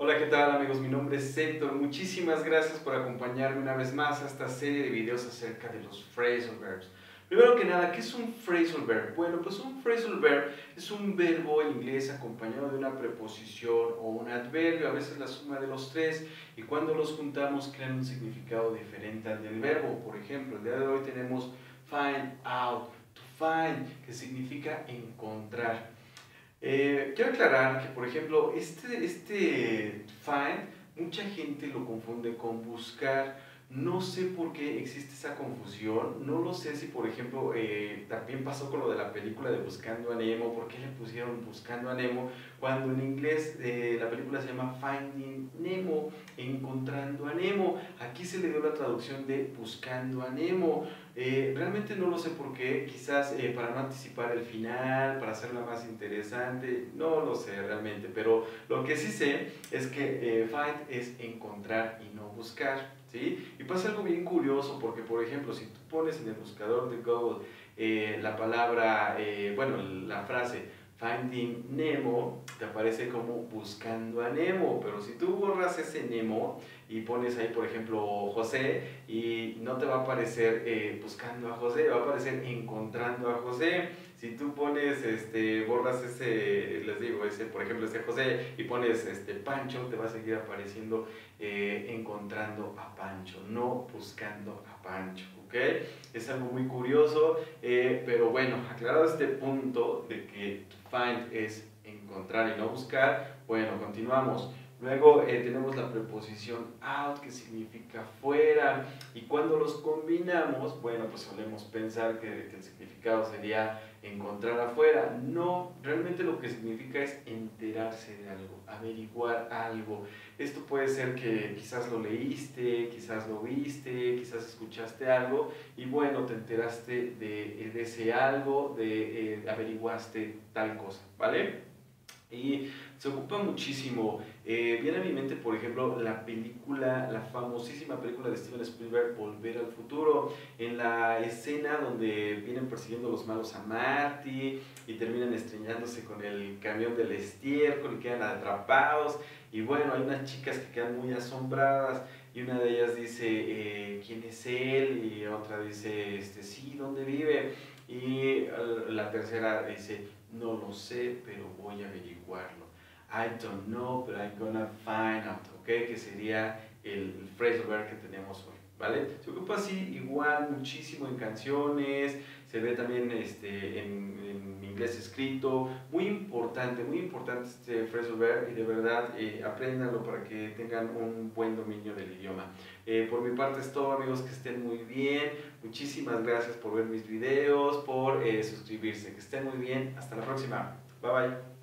Hola, ¿qué tal amigos? Mi nombre es Héctor. Muchísimas gracias por acompañarme una vez más a esta serie de videos acerca de los phrasal verbs. Primero que nada, ¿qué es un phrasal verb? Bueno, pues un phrasal verb es un verbo en inglés acompañado de una preposición o un adverbio, a veces la suma de los tres, y cuando los juntamos crean un significado diferente al del verbo. Por ejemplo, el día de hoy tenemos find out, to find, que significa encontrar. Eh, quiero aclarar que, por ejemplo, este, este find, mucha gente lo confunde con buscar. No sé por qué existe esa confusión. No lo sé si, por ejemplo, eh, también pasó con lo de la película de Buscando a Nemo. ¿Por qué le pusieron Buscando a Nemo? Cuando en inglés eh, la película se llama Finding Nemo, Encontrando a Nemo. Aquí se le dio la traducción de Buscando a Nemo. Eh, realmente no lo sé por qué. Quizás para no anticipar el final, para hacerla más interesante. No lo sé realmente. Pero lo que sí sé es que find es encontrar y no buscar. ¿sí? Y pasa algo bien curioso porque, por ejemplo, si tú pones en el buscador de Google eh, la palabra, eh, bueno, la frase Finding Nemo, te aparece como buscando a Nemo, pero si tú borras ese Nemo y pones ahí, por ejemplo, José, y no te va a aparecer eh, buscando a José, va a aparecer encontrando a José. Si tú pones, este, borras ese, les digo, ese, por ejemplo, ese José, y pones este Pancho, te va a seguir apareciendo encontrando a Pancho, no buscando a Pancho. ¿ok? Es algo muy curioso, eh, pero bueno, aclarado este punto de que find es encontrar y no buscar, bueno, continuamos. Luego eh, tenemos la preposición out que significa fuera y cuando los combinamos, bueno, pues solemos pensar que, el significado sería encontrar afuera. No, realmente lo que significa es enterarse de algo, averiguar algo. Esto puede ser que quizás lo leíste, quizás lo viste, quizás escuchaste algo y bueno, te enteraste de, de ese algo, de eh, averiguaste tal cosa, ¿vale? Y se ocupa muchísimo. Eh, viene a mi mente, por ejemplo, la película, la famosísima película de Steven Spielberg, Volver al Futuro, en la escena donde vienen persiguiendo los malos a Marty y terminan estrellándose con el camión del estiércol y quedan atrapados. Y bueno, hay unas chicas que quedan muy asombradas y una de ellas dice, eh, ¿quién es él? Y otra dice, este, sí, ¿dónde vive? Y la tercera dice, no lo sé, pero voy a averiguarlo. I don't know, but I'm gonna find out, ¿ok? Que sería el, phrasal verb que tenemos hoy, ¿vale? Se ocupa así igual muchísimo en canciones, se ve también este, en, inglés escrito, muy importante, muy importante este verb y de verdad eh, apréndanlo para que tengan un buen dominio del idioma. Eh, por mi parte es todo amigos, que estén muy bien, muchísimas gracias por ver mis videos, por eh, suscribirse, que estén muy bien, hasta la próxima, bye bye.